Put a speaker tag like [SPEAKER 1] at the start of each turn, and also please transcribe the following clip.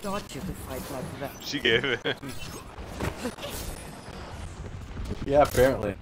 [SPEAKER 1] Thought you could fight like that.
[SPEAKER 2] She gave it.
[SPEAKER 3] Yeah, apparently.